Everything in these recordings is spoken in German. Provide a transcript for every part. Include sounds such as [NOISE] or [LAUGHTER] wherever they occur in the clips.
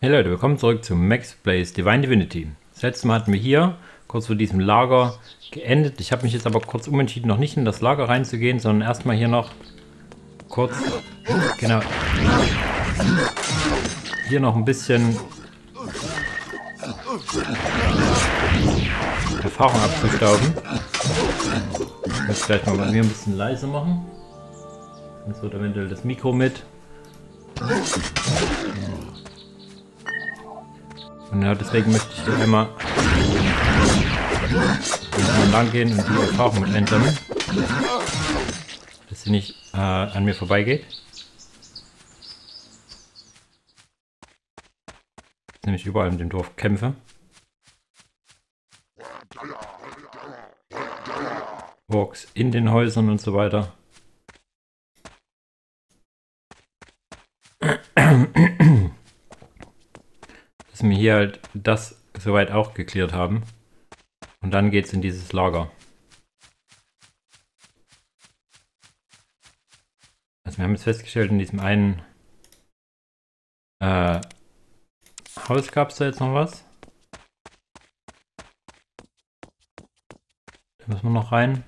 Hey Leute, willkommen zurück zu Max Plays Divine Divinity. Das letzte Mal hatten wir hier, kurz vor diesem Lager, geendet. Ich habe mich jetzt aber kurz umentschieden, noch nicht in das Lager reinzugehen, sondern erstmal hier noch kurz, genau, hier noch ein bisschen Erfahrung abzustauben. Ich muss gleich mal bei mir ein bisschen leiser machen. Sonst wird eventuell das Mikro mit. Und ja, deswegen möchte ich hier einmal lang gehen und die Erfahrung mit einsammeln. Dass sie nicht äh, an mir vorbeigeht. Nämlich überall in dem Dorf kämpfe. Walks in den Häusern und so weiter. Dass wir hier halt das soweit auch geklärt haben. Und dann geht's in dieses Lager. Also wir haben jetzt festgestellt, in diesem einen äh, Haus gab es da jetzt noch was. Da müssen wir noch rein.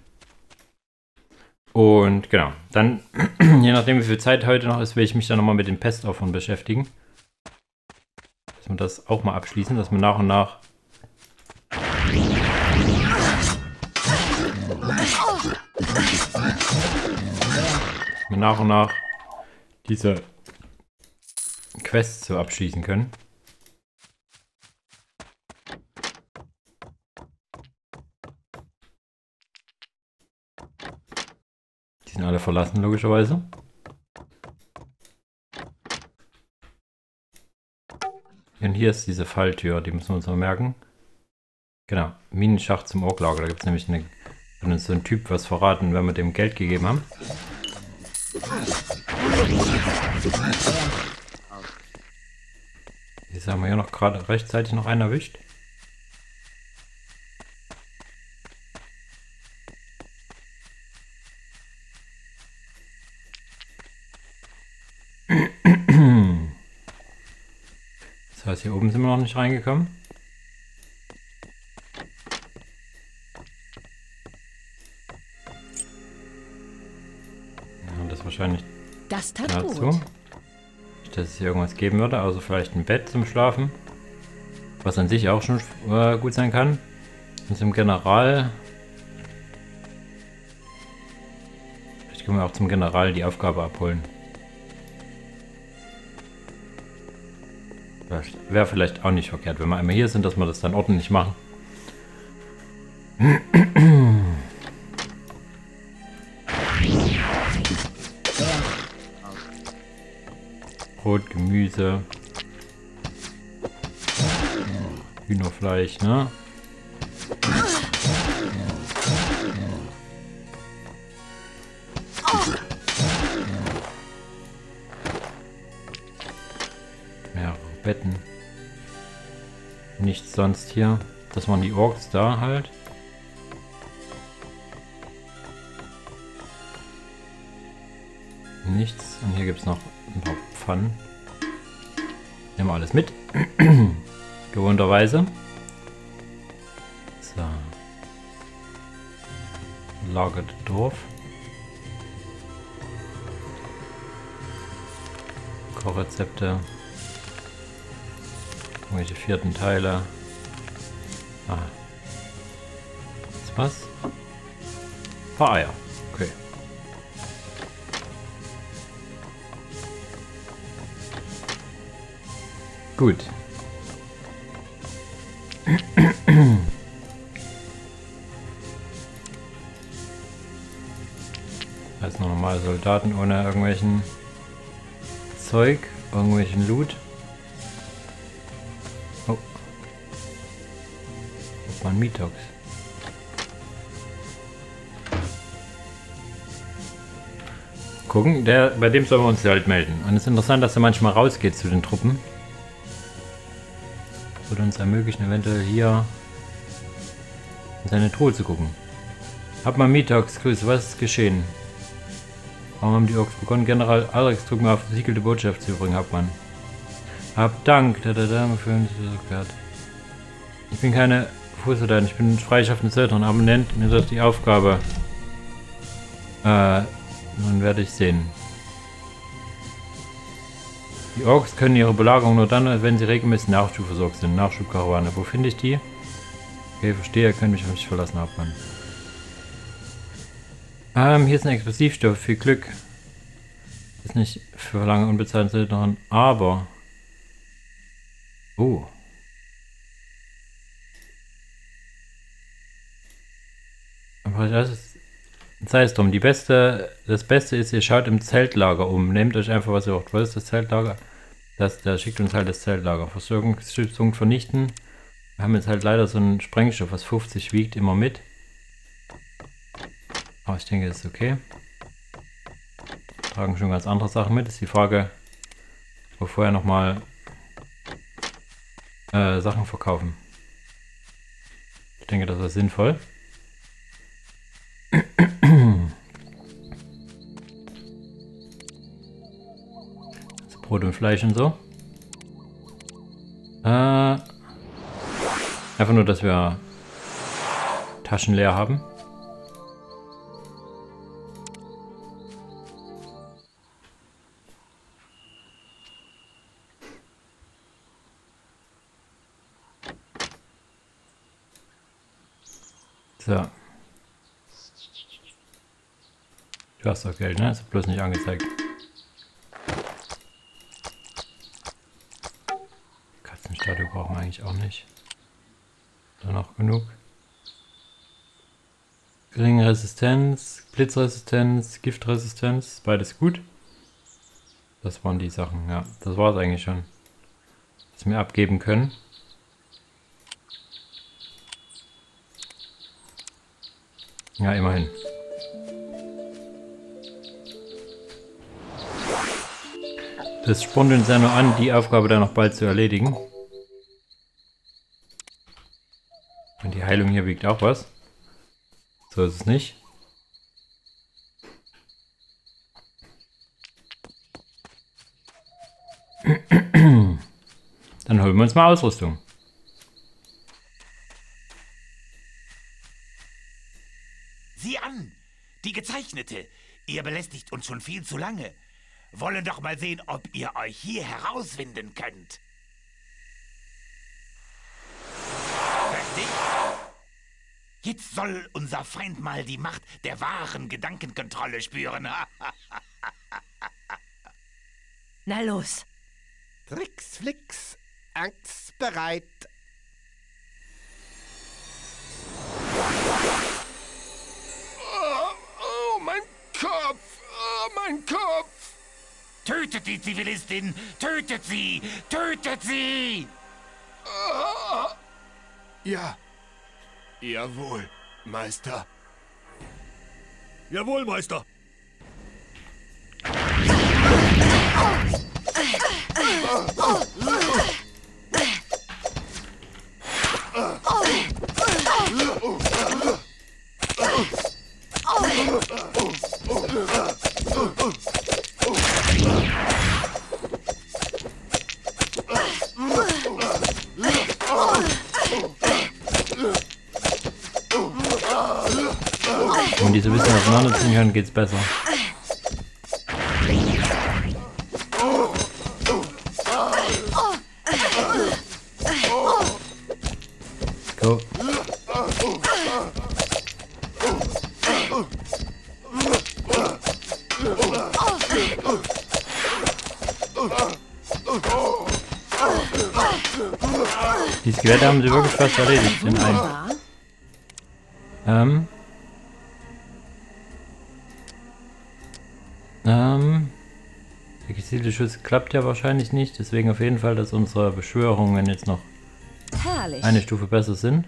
Und genau, dann, [CLEARS THROAT] je nachdem wie viel Zeit heute noch ist, will ich mich dann nochmal mit den Pestaufwand beschäftigen. Wir das auch mal abschließen, dass wir nach und nach wir nach und nach diese Quests so abschließen können. Die sind alle verlassen, logischerweise. Und hier ist diese Falltür, die müssen wir uns mal merken. Genau, Minenschacht zum Orklager. Da gibt es nämlich eine, so einen Typ was verraten, wenn wir dem Geld gegeben haben. Jetzt haben wir hier noch gerade rechtzeitig noch einen erwischt. Hier oben sind wir noch nicht reingekommen. Ja, das wahrscheinlich Das tat dazu. gut. Nicht, dass es hier irgendwas geben würde, außer vielleicht ein Bett zum Schlafen. Was an sich auch schon äh, gut sein kann. Und zum General. Vielleicht können wir auch zum General die Aufgabe abholen. Wäre vielleicht auch nicht verkehrt, wenn wir einmal hier sind, dass wir das dann ordentlich machen. Brot, Gemüse. Hühnerfleisch, ne? Sonst hier. Das waren die Orks da halt. Nichts. Und hier gibt es noch ein paar Pfannen. Nehmen wir alles mit. [CLEARS THROAT] Gewohnterweise. So. Lagert Dorf. Kochrezepte. Irgendwelche vierten Teile. Ah. Was? Paar Eier. Okay. Gut. Als normale Soldaten ohne irgendwelchen Zeug, irgendwelchen Loot. Ein Mitox. Gucken, der, bei dem sollen wir uns halt melden. Und es ist interessant, dass er manchmal rausgeht zu den Truppen. Würde uns ermöglichen, eventuell hier in seine Truhe zu gucken. Hab mal Mitox, Grüße, was ist geschehen? Warum haben die Orks begonnen, General Alex trug mir auf versiegelte Botschaft zu bringen, Hauptmann? Hab Dank, da da da, für Ich bin keine Fußsoldatin, ich bin freischaffende Söldnerin, aber nennt mir doch die Aufgabe. Äh, nun werde ich sehen. Die Orks können ihre Belagerung nur dann, wenn sie regelmäßig Nachschub versorgt sind. Nachschubkarawane. Wo finde ich die? Okay, verstehe, ihr könnt mich auf mich verlassen, Hauptmann. Ähm, hier ist ein Explosivstoff. Viel Glück. Ist nicht für lange unbezahlte Söldnerin, aber... Oh. Das ist Sei es drum. Die beste, das Beste ist, ihr schaut im Zeltlager um. Nehmt euch einfach, was ihr braucht. Was ist das Zeltlager? Das, der schickt uns halt das Zeltlager. Versorgungsstützung vernichten. Wir haben jetzt halt leider so einen Sprengstoff, was 50 wiegt, immer mit. Aber ich denke, das ist okay. Tragen schon ganz andere Sachen mit. Ist die Frage, wo vorher nochmal äh, Sachen verkaufen. Ich denke, das war sinnvoll. Brot und Fleisch und so. Äh, einfach nur, dass wir Taschen leer haben. So. Du hast doch Geld, ne? Ist bloß nicht angezeigt. brauchen wir eigentlich auch nicht. Dann noch genug. Geringe Resistenz, Blitzresistenz, Giftresistenz, beides gut. Das waren die Sachen, ja. Das war es eigentlich schon. Was wir abgeben können. Ja, immerhin. Das spornt uns ja nur an, die Aufgabe dann noch bald zu erledigen. Und die Heilung hier wiegt auch was. So ist es nicht. [CLEARS THROAT] Dann holen wir uns mal Ausrüstung. Sieh an! Die gezeichnete! Ihr belästigt uns schon viel zu lange. Wollen doch mal sehen, ob ihr euch hier herauswinden könnt. Jetzt soll unser Feind mal die Macht der wahren Gedankenkontrolle spüren. [LAUGHS] Na los. Tricks, Flicks, angstbereit. Oh, oh, mein Kopf! Oh, mein Kopf! Tötet die Zivilistin! Tötet sie! Tötet sie! Ja, Jawohl, Meister. Jawohl, Meister. Wenn die so ein bisschen auseinanderziehen können, geht's besser. Go. Die Skelette haben sie wirklich fast erledigt in einem. Schuss klappt ja wahrscheinlich nicht, deswegen auf jeden Fall, dass unsere Beschwörungen jetzt noch Herrlich. eine Stufe besser sind.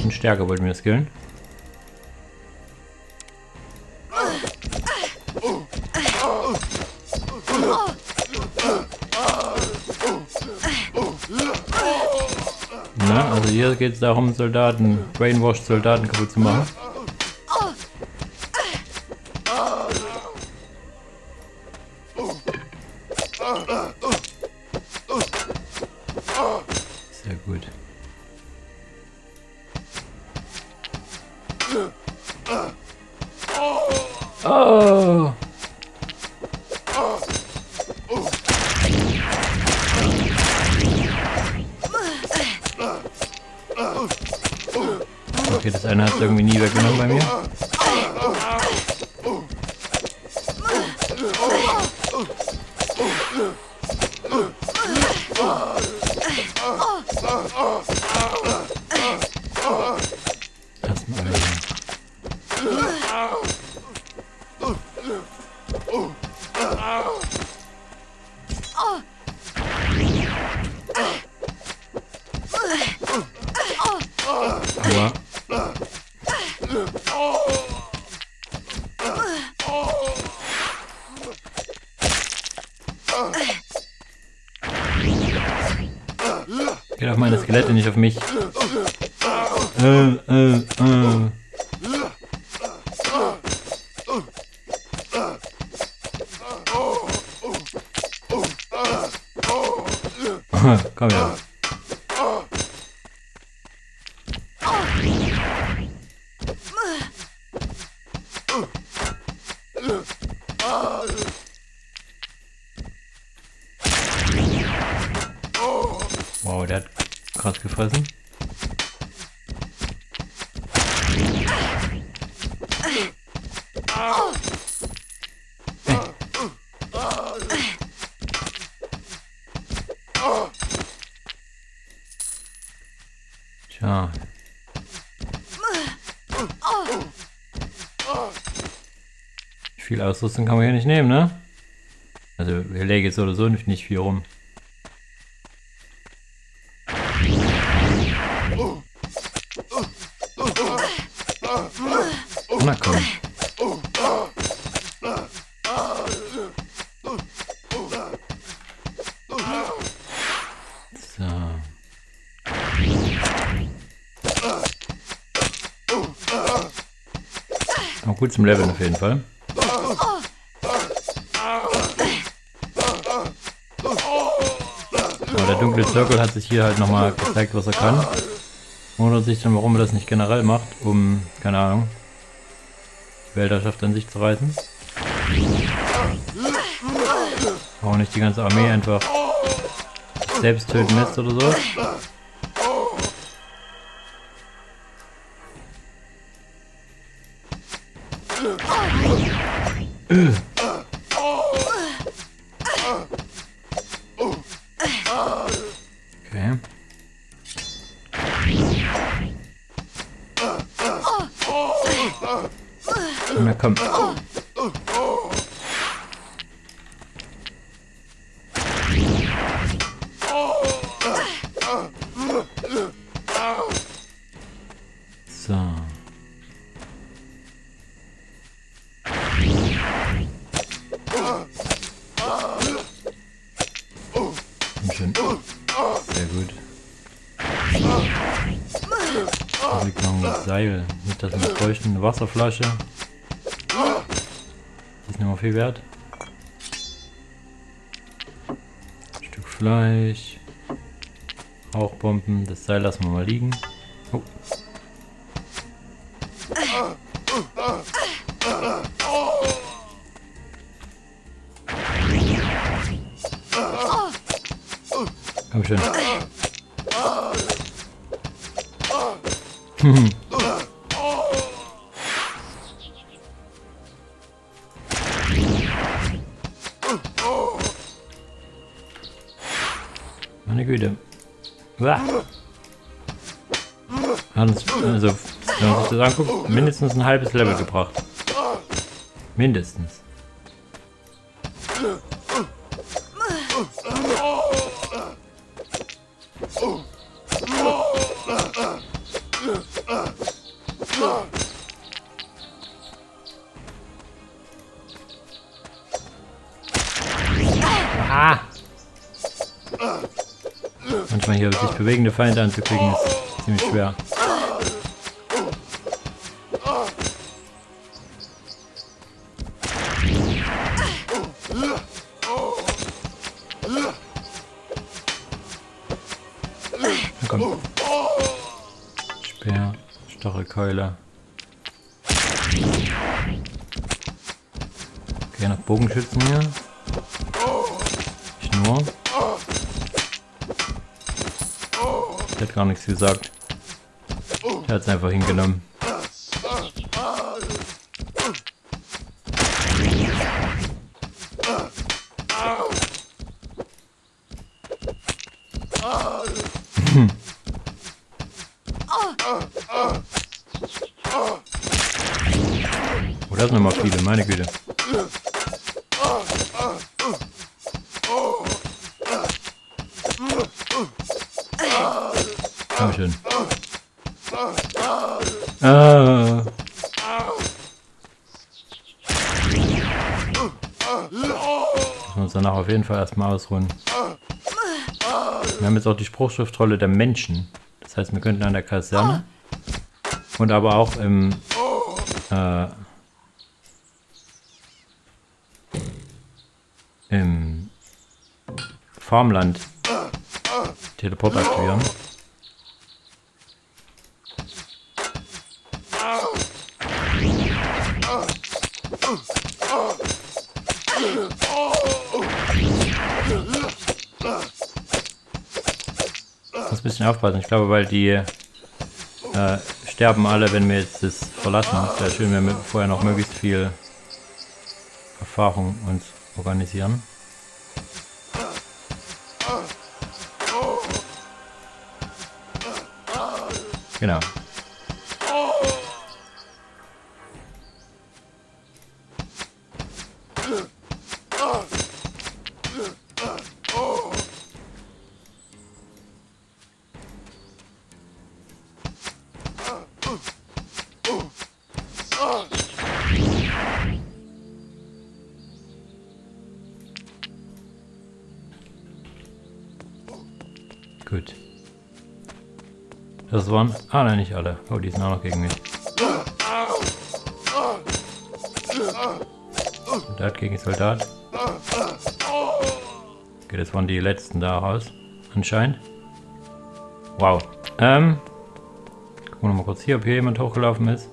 Und stärker wollten wir skillen. Na, also hier geht es darum, Soldaten, Brainwashed Soldaten kaputt zu machen. Sehr krass gefressen. Viel Ausrüstung kann man hier nicht nehmen, ne? Also hier läge jetzt oder so nicht viel rum. Na komm. So. Auch gut zum Leveln auf jeden Fall. Aber der dunkle Zirkel hat sich hier halt nochmal gezeigt, was er kann. Wundert sich dann, warum er das nicht generell macht, um, keine Ahnung, die Weltherrschaft an sich zu reißen. Auch nicht die ganze Armee einfach selbst töten lässt oder so. Ugh. [LAUGHS] Wasserflasche. Die ist nicht mal viel wert. Ein Stück Fleisch. Rauchbomben. Das Seil lassen wir mal liegen. Meine Güte. Uah. Hat uns, also, wenn man sich das anguckt, mindestens ein halbes Level gebracht. Mindestens. bewegende Feinde anzukriegen ist ziemlich schwer. Na. Speer, Stachelkeule. Okay, noch Bogenschützen hier. Gar nichts gesagt. Der hat es einfach hingenommen. Oh, das sind immer viele, meine Güte. Komm schön. Müssen wir uns danach auf jeden Fall erstmal ausruhen. Wir haben jetzt auch die Spruchschriftrolle der Menschen. Das heißt, wir könnten an der Kaserne und aber auch im äh, im Farmland Teleport aktivieren. muss ein aufpassen. Ich glaube, weil die äh, sterben alle, wenn wir jetzt das verlassen. Wäre schön, wenn wir vorher noch möglichst viel Erfahrung uns organisieren. Genau. Das waren... Ah, nein, nicht alle. Oh, die sind auch noch gegen mich. Soldat gegen Soldat. Okay, das waren die letzten daraus. Anscheinend. Wow. Ähm. Gucken wir nochmal kurz hier, ob hier jemand hochgelaufen ist.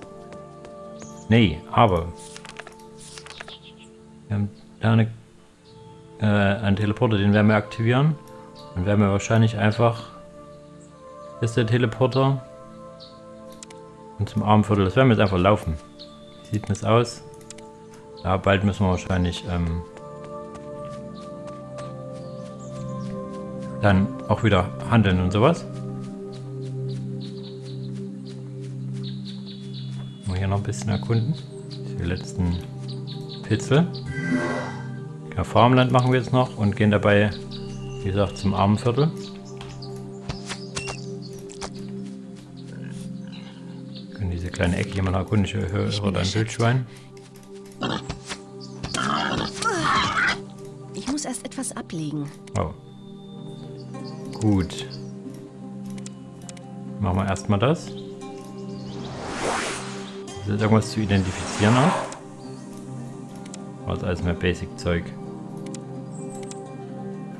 Nee, aber. Wir haben da eine, äh, einen Teleporter, den werden wir aktivieren. Dann werden wir wahrscheinlich einfach. Ist der Teleporter. Und zum Armviertel. Das werden wir jetzt einfach laufen. Sieht das aus? Ja, bald müssen wir wahrscheinlich ähm, dann auch wieder handeln und sowas. Mal hier noch ein bisschen erkunden. Die letzten Pitzel. Ja, Farmland machen wir jetzt noch und gehen dabei, wie gesagt, zum Armenviertel. Kleine Ecke hier mal erkunden. Ich höre, höre ein Wildschwein. Ich muss erst etwas ablegen. Oh. Gut. Machen wir erstmal das. Ist jetzt irgendwas zu identifizieren auch? Was alles mehr Basic-Zeug.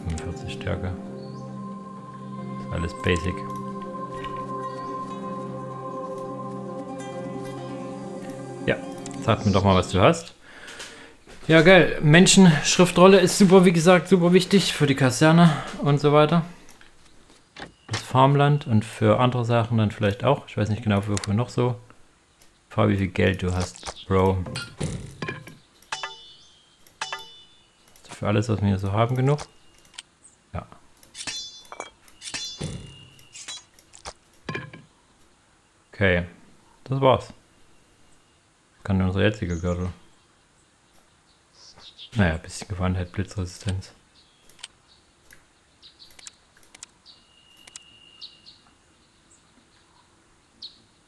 45 Stärke. Ist alles Basic. Sag mir doch mal, was du hast. Ja, geil. Menschenschriftrolle ist super, wie gesagt, super wichtig für die Kaserne und so weiter. Das Farmland und für andere Sachen dann vielleicht auch. Ich weiß nicht genau, wofür noch so. Frage, wie viel Geld du hast, Bro. Für alles, was wir hier so haben, genug? Ja. Okay, das war's. Kann unsere jetzige Gürtel. Naja, bisschen Gewandheit, Blitzresistenz.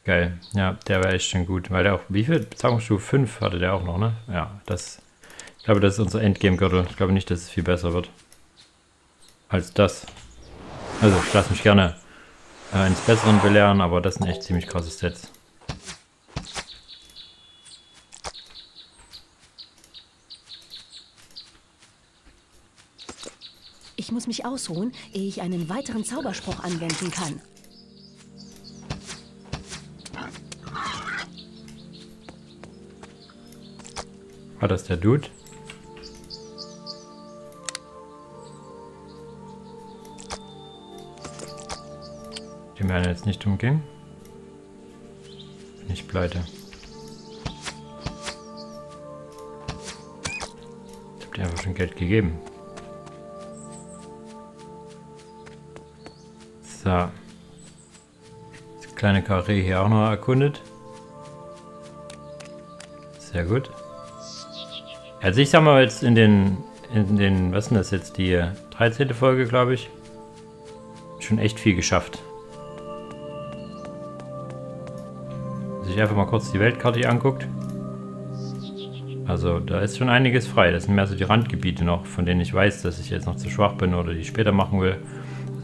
Geil. Ja, der wäre echt schon gut. Weil der auch, wie viel? Bezahlungsstufe 5 hatte der auch noch, ne? Ja, das. Ich glaube, das ist unser Endgame-Gürtel. Ich glaube nicht, dass es viel besser wird. Als das. Also, ich lasse mich gerne äh, eines Besseren belehren, aber das sind echt ziemlich krasse Sets. Ich muss mich ausruhen, ehe ich einen weiteren Zauberspruch anwenden kann. War das der Dude? Den werden wir jetzt nicht umgehen. Bin ich pleite. Ich hab dir einfach schon Geld gegeben. So. Das kleine Karree hier auch noch erkundet. Sehr gut. Also ich sag mal jetzt in den, in den, was denn das jetzt, die 13. Folge, glaube ich, schon echt viel geschafft. sich einfach mal kurz die Weltkarte hier anguckt. Also da ist schon einiges frei. Das sind mehr so die Randgebiete noch, von denen ich weiß, dass ich jetzt noch zu schwach bin oder die ich später machen will.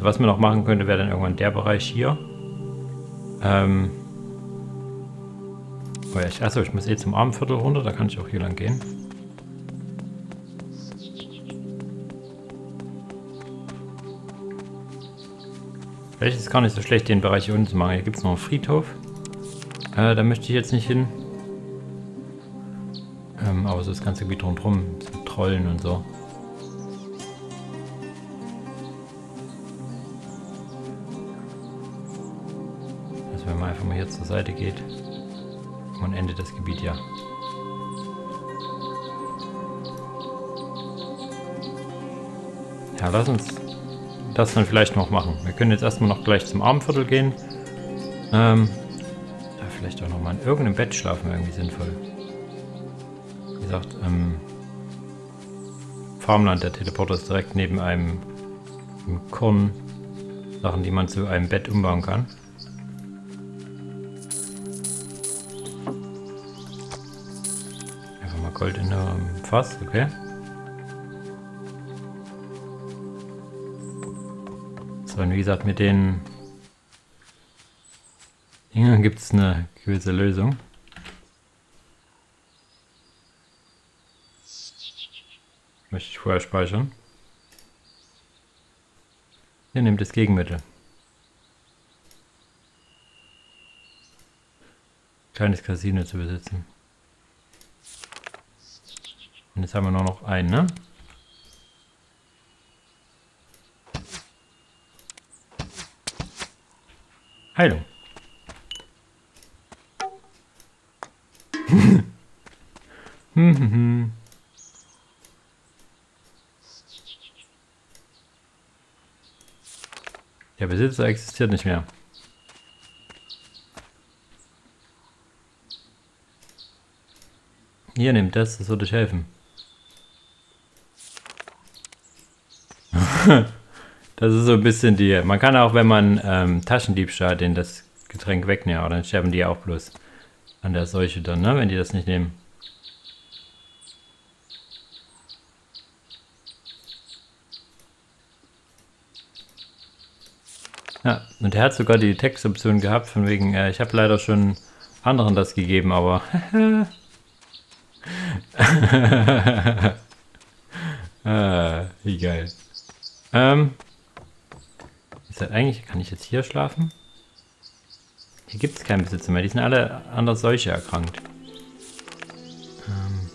Was man noch machen könnte, wäre dann irgendwann der Bereich hier. Ähm oh ja, ich, achso, ich muss eh zum Abendviertel runter, da kann ich auch hier lang gehen. Vielleicht ist es gar nicht so schlecht, den Bereich hier unten zu machen. Hier gibt es noch einen Friedhof. Äh, da möchte ich jetzt nicht hin. Ähm, aber so das ganze Gebiet rundherum, so Trollen und so. Zur Seite geht, man endet das Gebiet ja. Ja, lass uns das dann vielleicht noch machen. Wir können jetzt erstmal noch gleich zum Abendviertel gehen. Ähm, vielleicht auch nochmal in irgendeinem Bett schlafen irgendwie sinnvoll. Wie gesagt, ähm, Farmland, der Teleporter ist direkt neben einem, einem Korn. Sachen, die man zu einem Bett umbauen kann. Gold in einem Fass, okay. So, und wie gesagt, mit den Dingern gibt es eine gewisse Lösung. Möchte ich vorher speichern. Hier nimmt das Gegenmittel. Kleines Casino zu besitzen. Und jetzt haben wir nur noch einen, ne? Heilung. [LAUGHS] Der Besitzer existiert nicht mehr. Hier, nehmt das, das würde euch helfen. [LAUGHS] das ist so ein bisschen die... Man kann auch, wenn man ähm, Taschendiebstahl den das Getränk wegnehmen, dann sterben die auch bloß an der Seuche dann, ne? wenn die das nicht nehmen. Ja, und er hat sogar die Textoption gehabt, von wegen, äh, ich habe leider schon anderen das gegeben, aber. [LAUGHS] ah, wie geil. Ähm. Ist das eigentlich, kann ich jetzt hier schlafen? Hier gibt es keinen Besitzer mehr, die sind alle an der Seuche erkrankt. Ähm,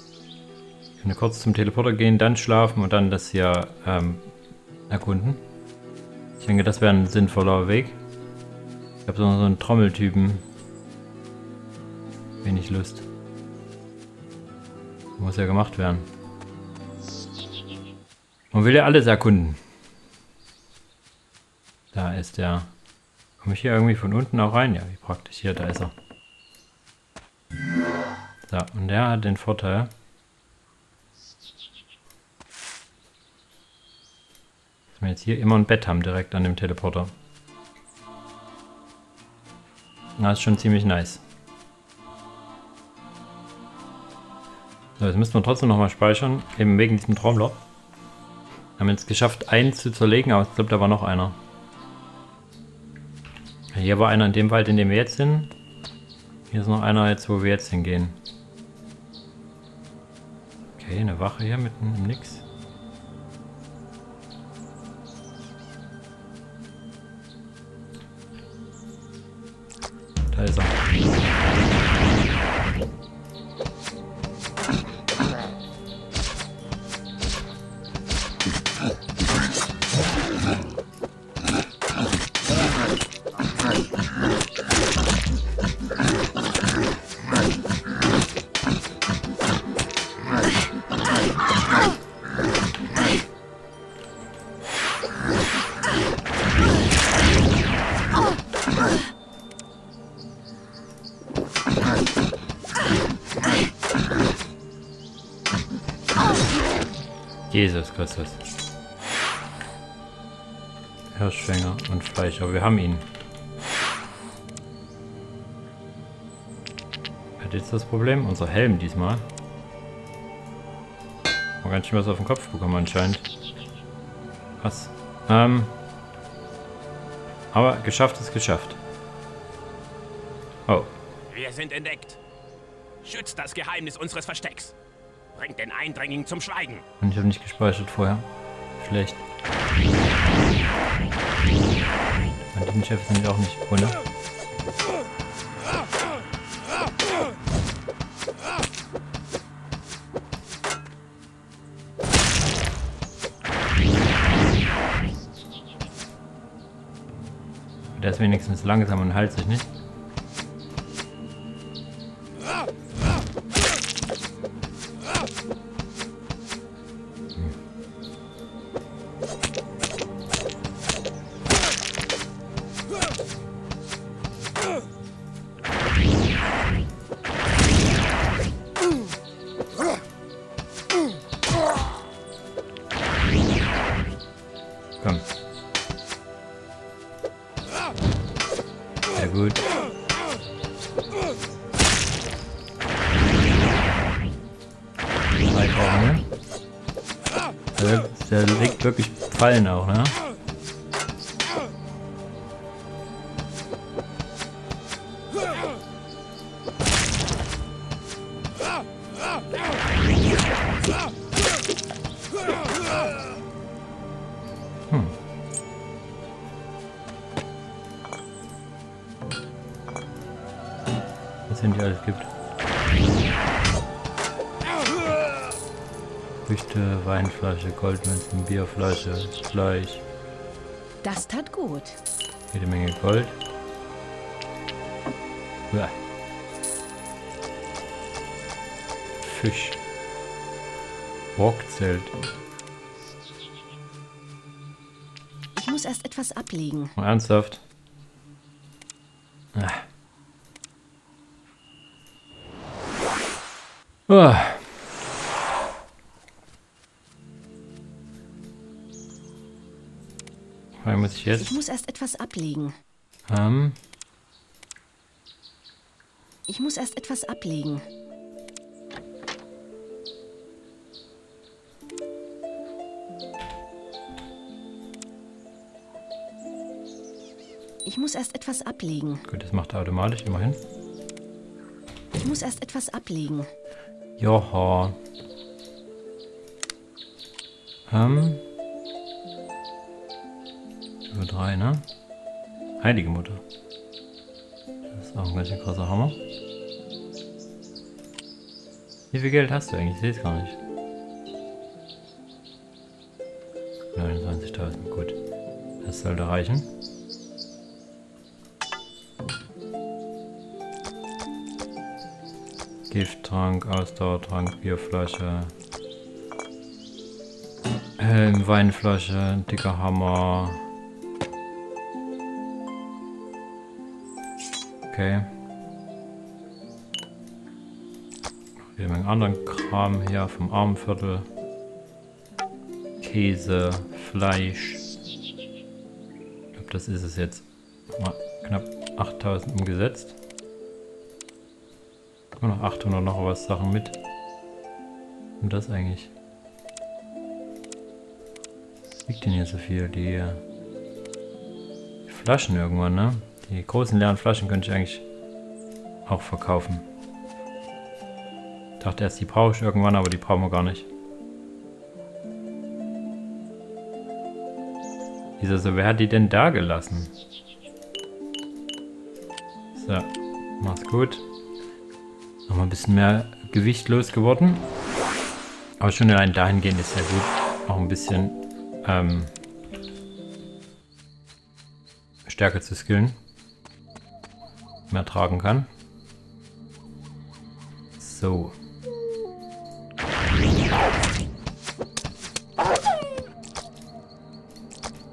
ich kann kurz zum Teleporter gehen, dann schlafen und dann das hier ähm, erkunden. Ich denke, das wäre ein sinnvoller Weg. Ich habe so einen Trommeltypen. Wenig Lust. Muss ja gemacht werden. Man will ja alles erkunden. Da ist der. Komme ich hier irgendwie von unten auch rein? Ja, wie praktisch. Hier, da ist er. So, und der hat den Vorteil, Dass wir jetzt hier immer ein Bett haben direkt an dem Teleporter. Das ist schon ziemlich nice. So, jetzt müssen wir trotzdem nochmal speichern, eben wegen diesem Trommler. Wir haben jetzt geschafft, einen zu zerlegen, aber ich glaube, da war noch einer. Hier war einer in dem Wald, in dem wir jetzt sind. Hier ist noch einer jetzt, wo wir jetzt hingehen. Okay, eine Wache hier mitten im Nix. Jesus Christus. Hirschfänger und Fleisch, aber wir haben ihn. Hat jetzt das Problem? Unser Helm diesmal. Man ganz schön was auf den Kopf bekommen anscheinend. Krass. Ähm. Aber geschafft ist geschafft. Oh. Wir sind entdeckt. Schützt das Geheimnis unseres Verstecks. Bringt den Eindringling zum Schweigen. Und ich habe nicht gespeichert vorher. Schlecht. Banditenchef sind auch nicht ohne. Der ist wenigstens langsam und heilt sich nicht. Der, der legt wirklich Fallen auch, ne? Goldmünzen, Bierflasche, Fleisch, Das tat gut. jede Menge Gold. Uah. Fisch. Rockzelt. Ich muss erst etwas ablegen. Ernsthaft. Ah. Ah. Wo muss ich Ich jetzt? muss erst etwas ablegen. Ähm, Ich muss erst etwas ablegen. Ich muss erst etwas ablegen. gut, das macht er automatisch immerhin. Ich muss erst etwas ablegen. Joha. Ähm. Über drei, ne? Heilige Mutter. Das ist auch ein ganz krasser Hammer. Wie viel Geld hast du eigentlich? Ich sehe es gar nicht. 29.000, gut. Das sollte reichen. Gifttrank, Ausdauertrank, Bierflasche, Helm, Weinflasche, dicker Hammer. Okay. Jede Menge anderen Kram hier vom Armviertel. Käse, Fleisch. Ich glaube, das ist es jetzt. Mal knapp 8000 umgesetzt. Und noch 800 noch was Sachen mit. Und das eigentlich. Was wiegt denn hier so viel? Die, die Flaschen irgendwann, ne? Die großen leeren Flaschen könnte ich eigentlich auch verkaufen. Ich dachte erst, die brauche ich irgendwann, aber die brauchen wir gar nicht. Dieser so, wer hat die denn da gelassen? So, mach's gut. Nochmal ein bisschen mehr Gewicht losgeworden. Aber schon allein dahingehend ist sehr gut. Auch ein bisschen ähm, stärker zu skillen. Mehr tragen kann. So.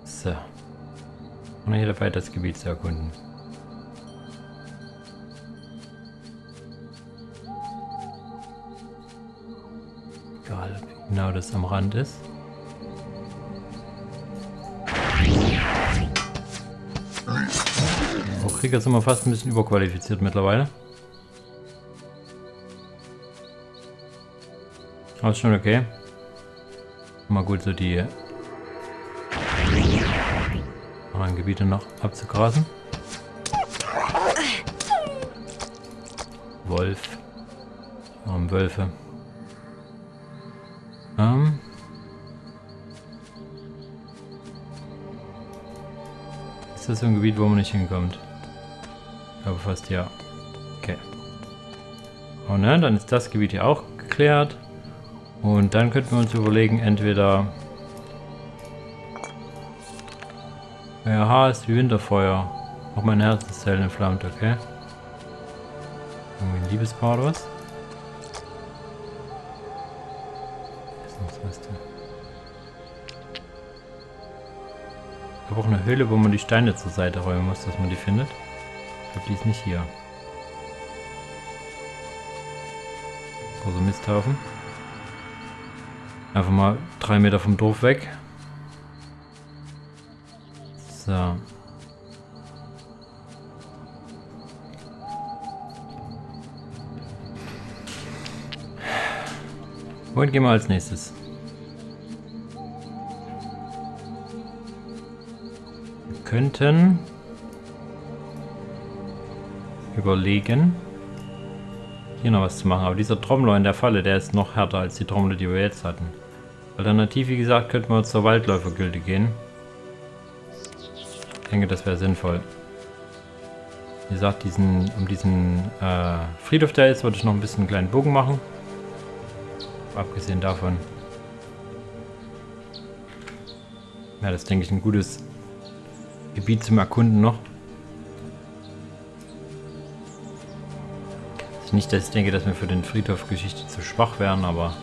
So. Und hier dabei das Gebiet zu erkunden. Egal, wie genau das am Rand ist. Krieger sind wir fast ein bisschen überqualifiziert mittlerweile. Aber schon okay. Mal gut, so die anderen Gebiete noch abzugrasen. Wolf. Warum Wölfe? Ähm. Ist das so ein Gebiet, wo man nicht hinkommt? Glaube fast ja. Okay. Oh ne, dann ist das Gebiet hier auch geklärt. Und dann könnten wir uns überlegen, entweder... Euer Haar ist wie Winterfeuer. Auch mein Herz ist hell entflammt, okay? Irgendwie ein Liebespaar oder was? Wissensreste. Ich habe auch eine Höhle, wo man die Steine zur Seite räumen muss, dass man die findet. Glaube, die ist nicht hier. Großer Misthaufen. Einfach mal drei Meter vom Dorf weg. So. Wohin gehen wir als nächstes? Wir könnten überlegen, hier noch was zu machen. Aber dieser Trommler in der Falle, der ist noch härter als die Trommler, die wir jetzt hatten. Alternativ, wie gesagt, könnten wir zur Waldläufergilde gehen. Ich denke, das wäre sinnvoll. Wie gesagt, diesen, um diesen äh, Friedhof, der ist, wollte ich noch ein bisschen einen kleinen Bogen machen. Abgesehen davon. Ja, das denke ich ein gutes Gebiet zum Erkunden noch. Nicht, dass ich denke, dass wir für den Friedhof Geschichte zu schwach wären, aber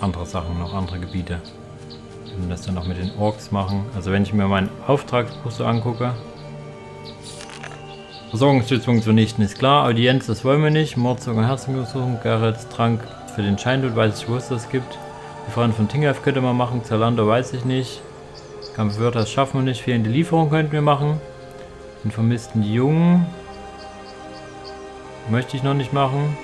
andere Sachen, noch andere Gebiete. Wir das dann noch mit den Orks machen. Also wenn ich mir meinen Auftragsbuch so angucke. Versorgungsstützpunkt vernichten ist klar. Audienz, das wollen wir nicht. Mordzug und Herzengesuchung. Garrets Trank für den Scheindut, weiß ich, wo es das gibt. Die Frauen von Tingaf könnte man machen. Zalando weiß ich nicht. Kampfwörter schaffen wir nicht. Fehlende Lieferung könnten wir machen. Den vermissten Jungen. Möchte ich noch nicht machen.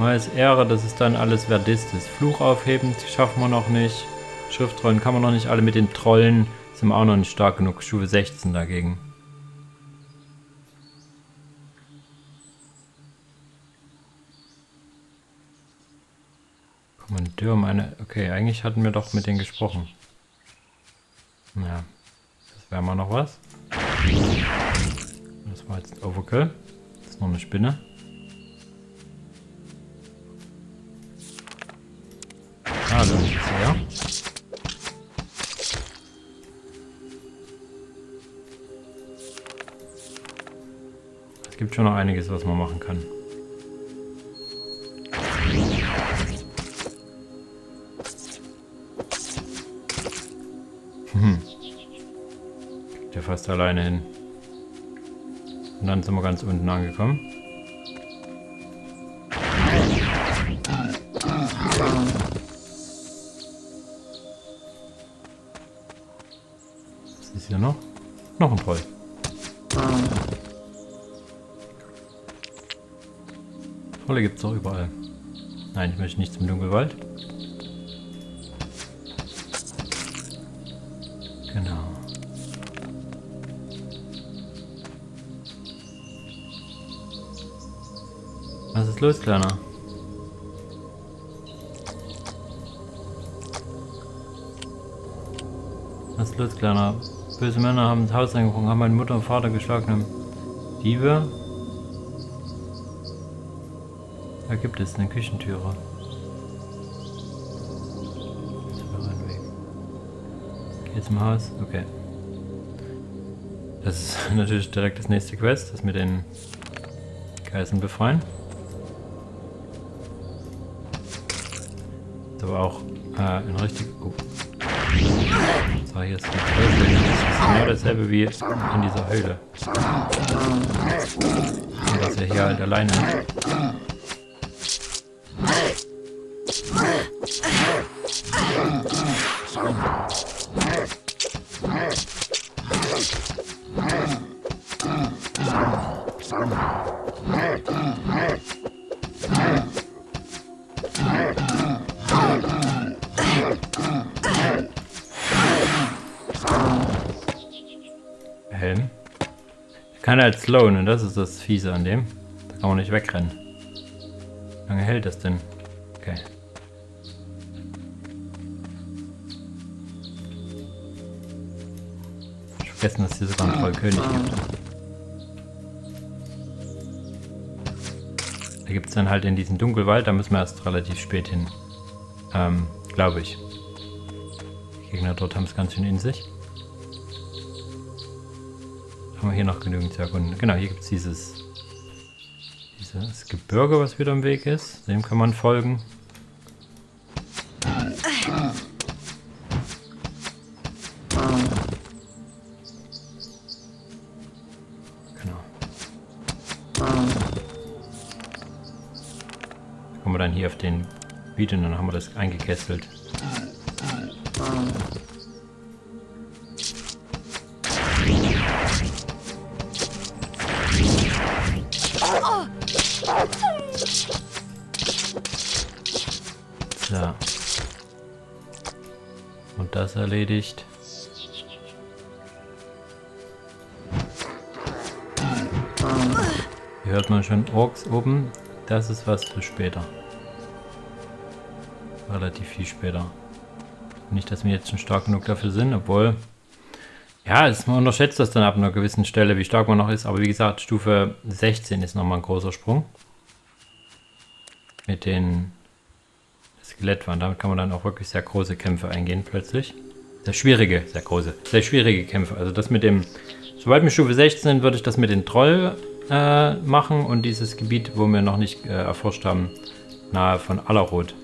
Neues Ehre, das ist dann alles Verdistes. Fluch aufheben schaffen wir noch nicht. Schriftrollen kann man noch nicht alle. Mit den Trollen sind auch noch nicht stark genug. Stufe 16 dagegen. Kommandeur meine... Okay, eigentlich hatten wir doch mit denen gesprochen. Ja. Das wäre mal noch was. Das war jetzt Overkill. Noch eine Spinne. Ah, da ist es her. Es gibt schon noch einiges, was man machen kann. [LAUGHS] Hm. Geht ja fast alleine hin. Und dann sind wir ganz unten angekommen. Was ist hier noch? Noch ein Troll. Trolle gibt es auch überall. Nein, ich möchte nichts im Dunkelwald. Ist los, Kleiner? Was ist los, Kleiner? Böse Männer haben das Haus angebrochen, haben meine Mutter und Vater geschlagen. Diebe? Da gibt es eine Küchentüre. Das wäre ein Weg. Geh zum Haus? Okay. Das ist [LAUGHS] natürlich direkt das nächste Quest, das mit den Geiseln befreien. Ein richtig... Oh. So, hier ist die Höhle. Das ist genau dasselbe wie in dieser Höhle. Und dass er hier halt alleine ist. Kann halt slowen und das ist das Fiese an dem. Da kann man nicht wegrennen. Wie lange hält das denn? Okay. Ich vergessen, dass es hier sogar einen Trollkönig gibt. Da gibt es dann halt in diesen Dunkelwald, da müssen wir erst relativ spät hin. Ähm, glaube ich. Die Gegner dort haben es ganz schön in sich. Hier noch genügend zu erkunden. Genau, hier gibt es dieses, dieses Gebirge, was wieder im Weg ist. Dem kann man folgen. Genau. Kommen wir dann hier auf den Beat und dann haben wir das eingekesselt. So. Und das erledigt. Hier hört man schon Orks oben. Das ist was für später. Relativ viel später. Nicht, dass wir jetzt schon stark genug dafür sind, obwohl... Ja, es, man unterschätzt das dann ab einer gewissen Stelle, wie stark man noch ist. Aber wie gesagt, Stufe 16 ist nochmal ein großer Sprung. Mit den Skelettwand. Damit kann man dann auch wirklich sehr große Kämpfe eingehen plötzlich. Sehr schwierige, sehr große, sehr schwierige Kämpfe. Also das mit dem... Sobald wir Stufe 16 sind, würde ich das mit den Troll äh, machen und dieses Gebiet, wo wir noch nicht äh, erforscht haben, nahe von Allerrot.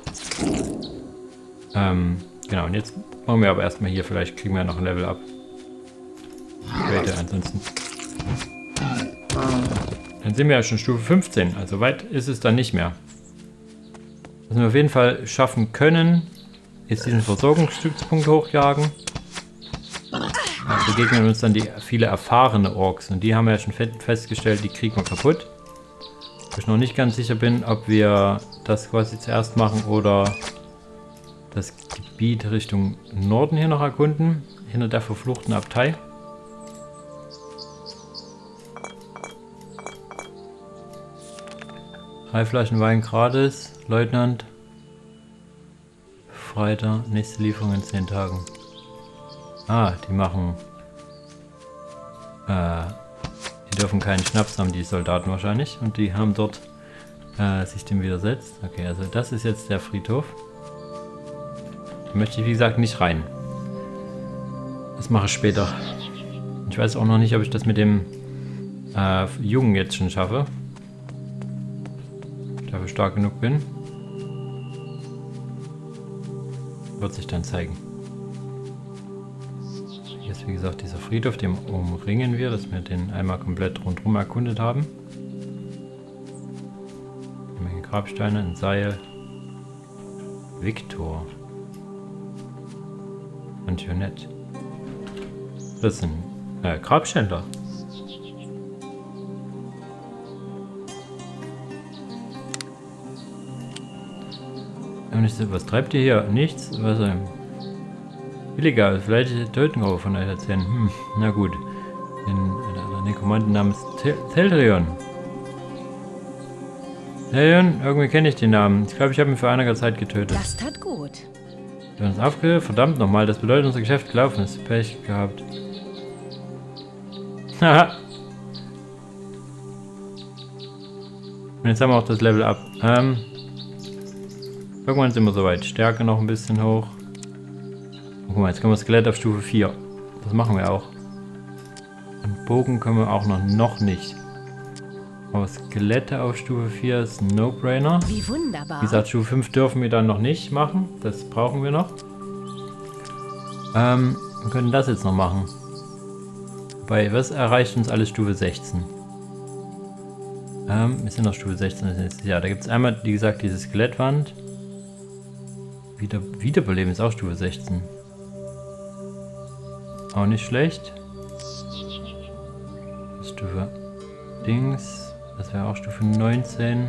Ähm, genau, und jetzt machen wir aber erstmal hier, vielleicht kriegen wir noch ein Level ab. Warte, ansonsten. Dann sind wir ja schon Stufe 15, also weit ist es dann nicht mehr. Was wir auf jeden Fall schaffen können, ist diesen Versorgungsstützpunkt hochjagen. Da begegnen uns dann die viele erfahrene Orks und die haben wir ja schon festgestellt, die kriegen wir kaputt. Wo ich noch nicht ganz sicher bin, ob wir das quasi zuerst machen oder das Gebiet Richtung Norden hier noch erkunden, hinter der verfluchten Abtei. Drei Flaschen Wein gratis, Leutnant. Freitag, nächste Lieferung in 10 Tagen. Ah, die machen... Äh, die dürfen keinen Schnaps haben, die Soldaten wahrscheinlich. Und die haben dort äh, sich dem widersetzt. Okay, also das ist jetzt der Friedhof. Da möchte ich, wie gesagt, nicht rein. Das mache ich später. Ich weiß auch noch nicht, ob ich das mit dem äh, Jungen jetzt schon schaffe. Dafür stark genug bin. Wird sich dann zeigen. Hier ist wie gesagt dieser Friedhof, den umringen wir, dass wir den einmal komplett rundherum erkundet haben. Eine Menge Grabsteine, ein Seil. Viktor. Antoinette. Das sind äh, Grabständer. Was treibt ihr hier? Nichts? Was? Ähm, illegal. Vielleicht Töten von euch erzählen. Hm, na gut. Den, Nekromanten namens Teldrion. Teldrion? Irgendwie kenne ich den Namen. Ich glaube, ich habe ihn vor einiger Zeit getötet. Das tat gut. Wir haben uns aufgehört. Verdammt nochmal. Das bedeutet, unser Geschäft gelaufen ist. Pech gehabt. Haha. Und jetzt haben wir auch das Level ab. Ähm, irgendwann sind wir soweit. Stärke noch ein bisschen hoch. Guck mal, jetzt können wir Skelett auf Stufe 4. Das machen wir auch. Und Bogen können wir auch noch, noch nicht. Aber Skelette auf Stufe 4 ist ein No-Brainer. Wie wunderbar. Wie gesagt, Stufe 5 dürfen wir dann noch nicht machen. Das brauchen wir noch. Ähm, wir können das jetzt noch machen. Bei was erreicht uns alles Stufe 16? Ähm, wir sind noch Stufe 16. Ja, da gibt es einmal, wie gesagt, diese Skelettwand. Wieder, Wiederbeleben ist auch Stufe 16. Auch nicht schlecht. Stufe Dings. Das wäre auch Stufe 19.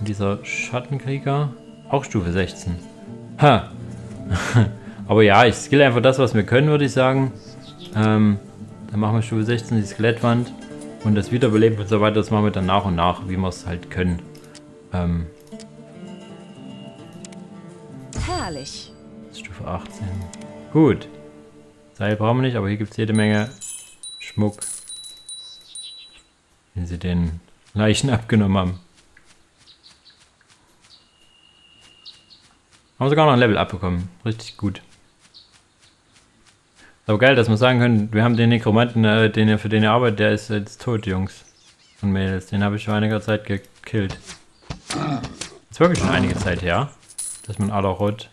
Und dieser Schattenkrieger. Auch Stufe 16. Ha! [LAUGHS] Aber ja, ich skill einfach das, was wir können, würde ich sagen. Ähm, dann machen wir Stufe 16 die Skelettwand. Und das Wiederbeleben und so weiter, das machen wir dann nach und nach, wie wir es halt können. Ähm, Herrlich. Stufe 18. Gut. Seil brauchen wir nicht, aber hier gibt es jede Menge Schmuck. Den sie den Leichen [LAUGHS] abgenommen haben. Haben sogar noch ein Level abbekommen. Richtig gut. Aber geil, dass wir sagen können, wir haben den Nekromanten, äh, den für den ihr arbeitet, der ist jetzt tot, Jungs und Mädels. Den habe ich vor einiger Zeit gekillt. Ist wirklich schon einige Zeit her, dass in Alarot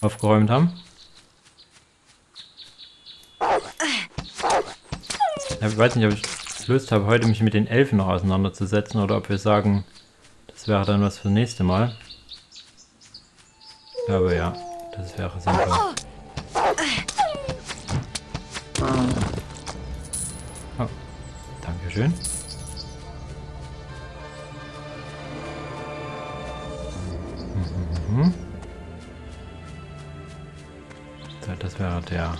aufgeräumt haben. Ich weiß nicht, ob ich Lust habe, heute mich mit den Elfen noch auseinanderzusetzen oder ob wir sagen, das wäre dann was fürs nächste Mal. Aber ja, das wäre sinnvoll. Oh, Dankeschön. Mhm. Das wäre der.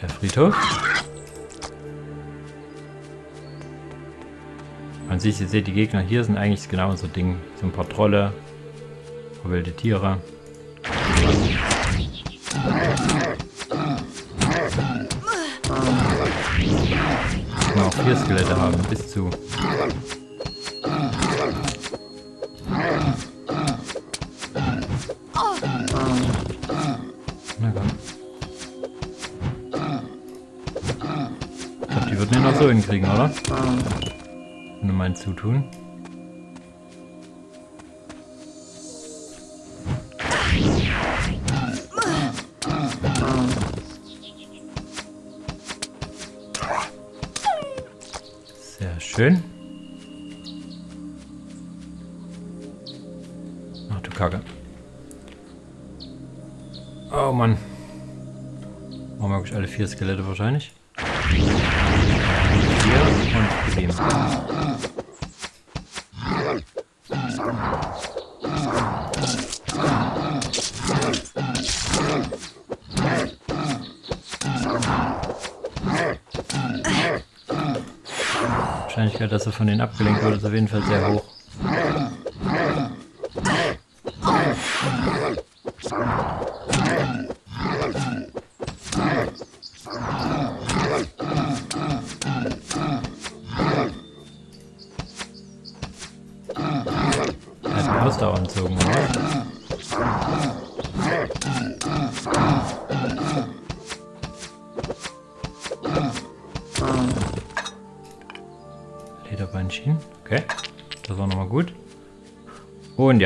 Der Friedhof. Man sieht, ihr seht, die Gegner hier sind eigentlich genau unser Ding. So ein paar Trolle, ein paar wilde Tiere. Können auch vier Skelette haben, bis zu. Ich glaube, die würden ihn auch so hinkriegen, oder? Ohne mein Zutun. Sehr schön. Vier Skelette wahrscheinlich. Vier und ihm. Wahrscheinlichkeit, dass er von denen abgelenkt wird, ist auf jeden Fall sehr hoch.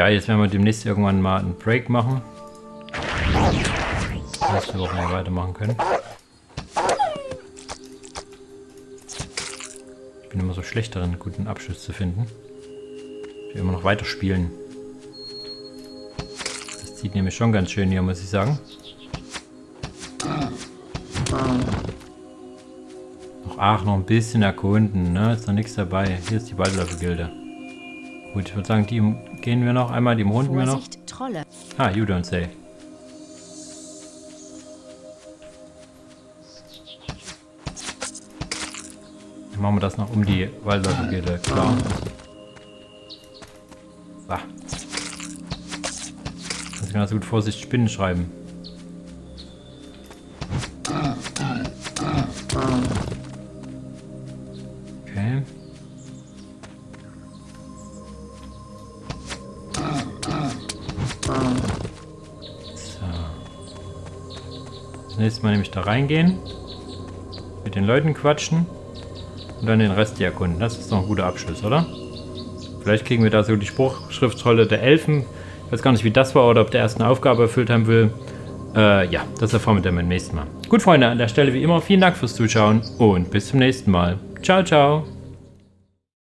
Ja, jetzt werden wir demnächst irgendwann mal einen Break machen. Dass wir auch mal weitermachen können. Ich bin immer so schlecht darin, einen guten Abschluss zu finden. Ich will immer noch weiterspielen. Das zieht nämlich schon ganz schön hier, muss ich sagen. Ach, noch ein bisschen erkunden, ne? Ist noch nichts dabei. Hier ist die Waldläufer-Gilde. Gut, ich würde sagen, die gehen wir noch einmal, die umrunden wir noch. Trolle. Ah, you don't say. Dann machen wir das noch um die Waldläufer-Gilde, klar. Bah. Kannst ganz gut Vorsicht Spinnen schreiben. Nämlich da reingehen. Mit den Leuten quatschen. Und dann den Rest hier erkunden. Das ist doch ein guter Abschluss, oder? Vielleicht kriegen wir da so die Spruchschriftrolle der Elfen. Ich weiß gar nicht, wie das war oder ob der erst eine Aufgabe erfüllt haben will. Äh, ja, das erfahren wir dann beim nächsten Mal. Gut, Freunde, an der Stelle wie immer vielen Dank fürs Zuschauen und bis zum nächsten Mal. Ciao, ciao.